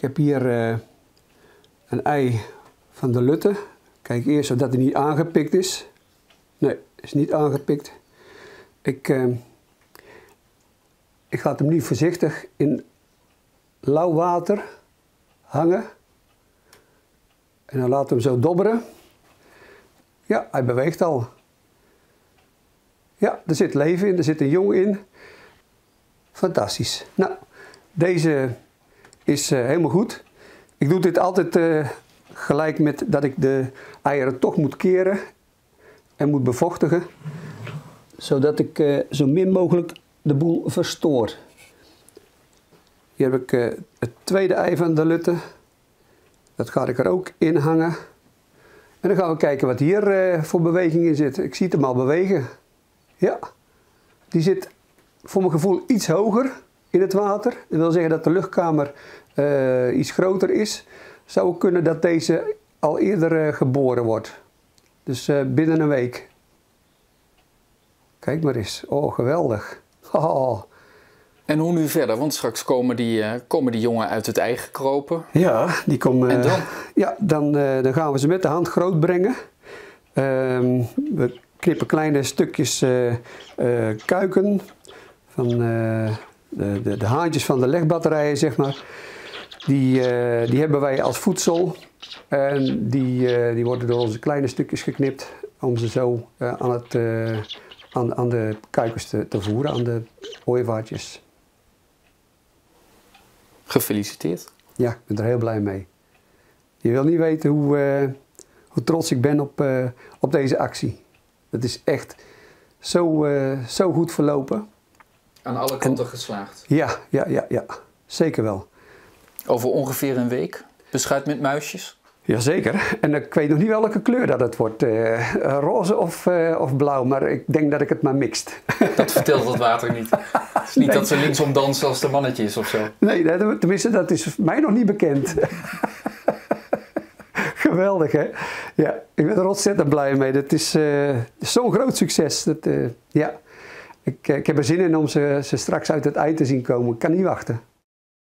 Ik heb hier eh, een ei van de lutte. Kijk eerst of dat hij niet aangepikt is. Nee, is niet aangepikt. Ik, uh, ik laat hem nu voorzichtig in lauw water hangen. En dan laat hem zo dobberen. Ja, hij beweegt al. Ja, er zit leven in, er zit een jong in. Fantastisch. Nou, deze is uh, helemaal goed. Ik doe dit altijd uh, gelijk met dat ik de eieren toch moet keren en moet bevochtigen. Zodat ik uh, zo min mogelijk de boel verstoor. Hier heb ik het tweede ei van de lutte. Dat ga ik er ook in hangen. En dan gaan we kijken wat hier voor beweging in zit. Ik zie het hem al bewegen. Ja, die zit voor mijn gevoel iets hoger in het water. Dat wil zeggen dat de luchtkamer uh, iets groter is. Zou kunnen dat deze al eerder uh, geboren wordt. Dus uh, binnen een week. Kijk maar eens. Oh, geweldig. Oh. En hoe nu verder? Want straks komen die, komen die jongen uit het ei gekropen. Ja, die komen. En dan? Ja, dan, dan gaan we ze met de hand groot brengen. Ehm, we knippen kleine stukjes kuiken van de, de, de, haantjes van de legbatterijen, zeg maar. Die, uh, die hebben wij als voedsel. En die, uh, die worden door onze kleine stukjes geknipt om ze zo uh, aan, het, aan, aan de kuikens te, te voeren, aan de ooievaartjes. Gefeliciteerd. Ja, ik ben er heel blij mee. Je wil niet weten hoe, hoe trots ik ben op, op deze actie. Het is echt zo, zo goed verlopen. Aan alle kanten geslaagd? Ja, ja, ja, ja, zeker wel. Over ongeveer een week? Beschuit met muisjes? Jazeker. En ik weet nog niet welke kleur dat het wordt. Uh, roze of, uh, of blauw, maar ik denk dat ik het maar mixt. Dat vertelt het water niet. Het is niet nee. dat ze linksom dansen als de mannetjes of zo. Nee, tenminste, dat is mij nog niet bekend. Geweldig, hè? Ja, ik ben er ontzettend blij mee. Dat is uh, zo'n groot succes. Dat, ja. Ik, ik, heb er zin in om ze, ze straks uit het ei te zien komen. Ik kan niet wachten.